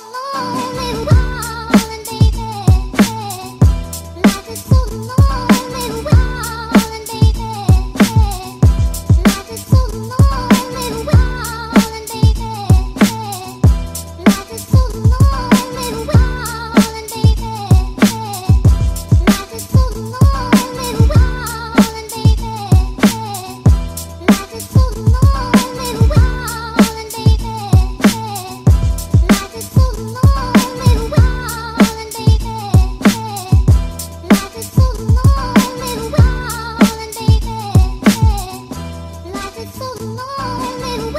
lonely, wild, and deep, so lonely,